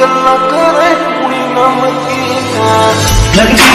ਰਾਤੀ ਕੁੜੀਆਂ ਮਿੱਠੀਆਂ ਗੱਲਾਂ